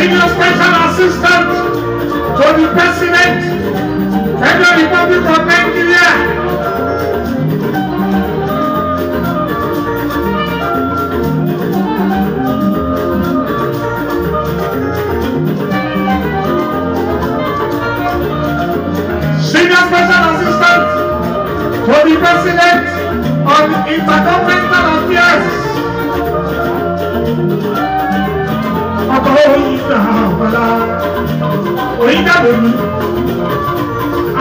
senior special assistant to the president Federal Republic of Nigeria. Senior special assistant to the president of intergovernmental affairs. Oh, sàn ọ̀la onídàbò mi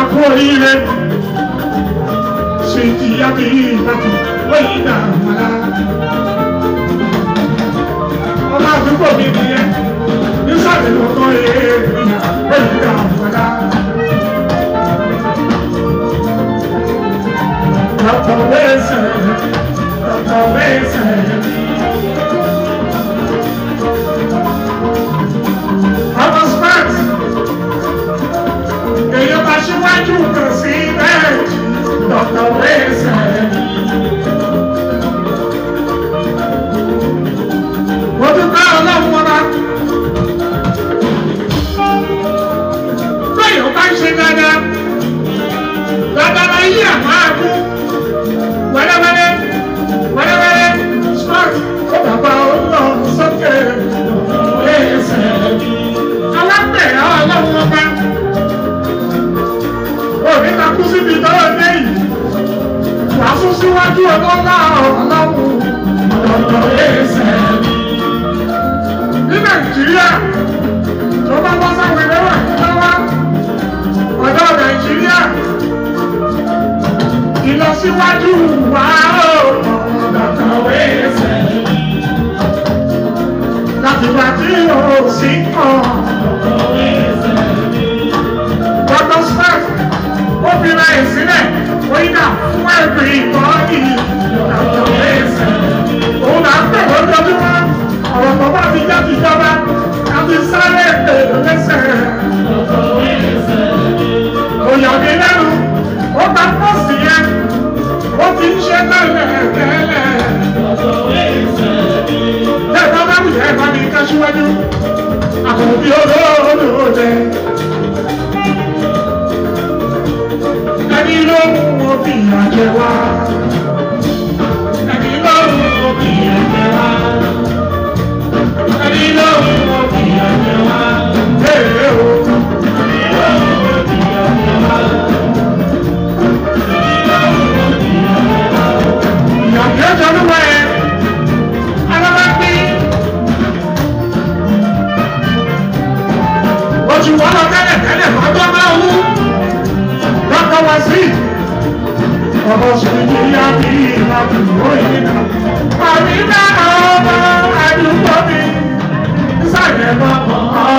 àpò oríire ṣe ti yàtọ̀ yìí láti onídà ọ̀la. ọba àdúgbò mi nìyẹn nísàlẹ̀ lọ́kọ́ yẹn onídà níwájú ọlọ́lá ọlọ́run ọ̀dọ̀ ẹ̀sẹ̀ mi. ní nàìjíríà tó bá bá sáwọn ẹlẹ́wà lọ́wọ́ ọ̀dọ̀ nàìjíríà ìlọsíwájú wàá. ní kásíwájú àkọ́bí olóòlùdẹ. ẹni ló mú wọn fìyà jẹ wá. wọ́n lọ tẹ́lẹ̀ tẹ́lẹ̀ fọ́jọ́ máa wú lọ́kọ̀ wá sí ọ̀rọ̀ sùnjì yá bí ìlàkùnrin òye náà. àmì náà ọmọ àdúgbò mi sàlẹ̀ mọ́ ọ̀ọ́.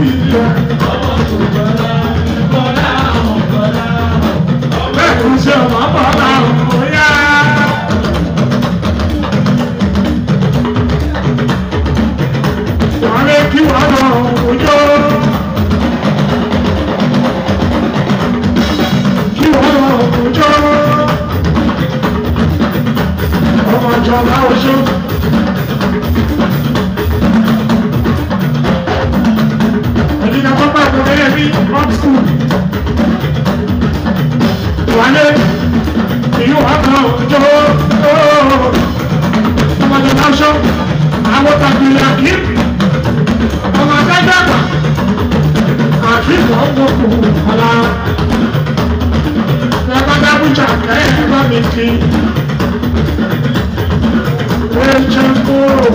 Bẹ́ẹ̀ kò ṣe ọ̀pá bàbá. ọṣọ àwọn tàbílẹ̀ àkí ọmọ adájọ́ àgbà àti ìwọ̀n gbogbo ọ̀la lágbádá bùjà kẹ́ẹ̀ẹ́ bá mi kí wọ́n ṣe kúrò.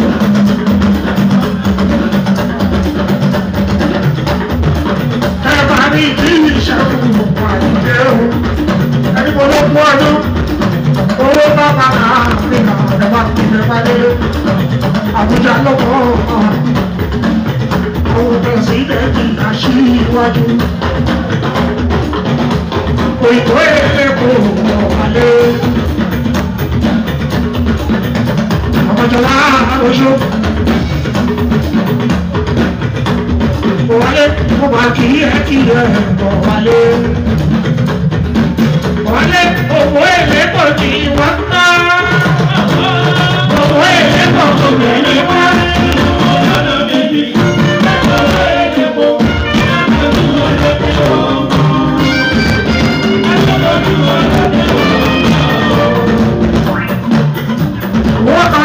ẹ bá ní ìdí ìṣẹ́gun ìmọ̀ pàdé ẹ̀rù ẹni mo ló kú ọdún. Àbújá lọ́wọ́ àwọn pẹ̀sìdẹ̀ntì àṣíwájú. Òyìnbó èlé kò wọ̀ wálé. Àbájọlá oṣó. Wálé mo máa kì í ẹ́ kì í ẹ̀ bọ̀ wálé. но